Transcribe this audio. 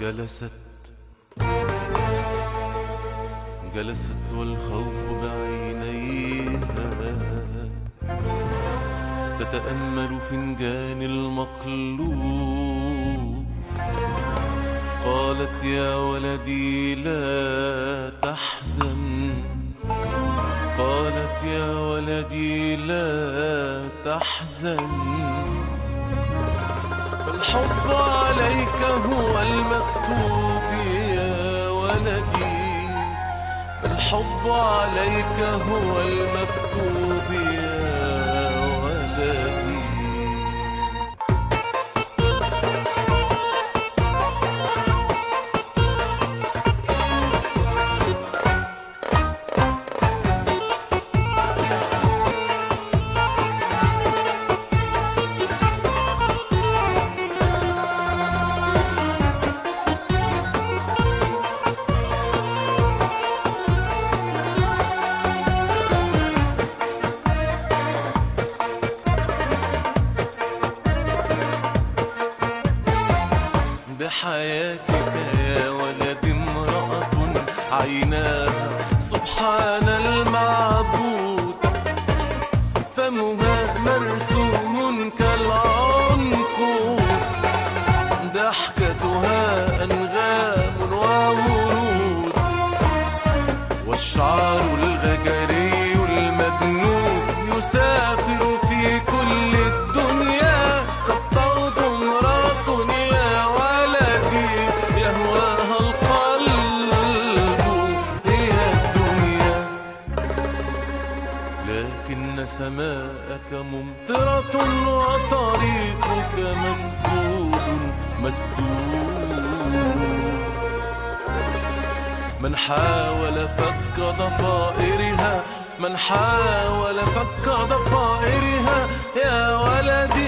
جلست. جلست والخوف بعينيها. تتأمل فنجان المقلوب. قالت يا ولدي لا تحزن. قالت يا ولدي لا تحزن. فالحب عليك هو المكتوب يا ولدي. فالحب عليك هو المكتوب. بحياتك يا ولد امرأة عيناها سبحان المعبود. فمها مرسوم. سماءك ممطرة وطريقك مسدود مسدود. من حاول فك ضفائرها من حاول فك ضفائرها يا ولدي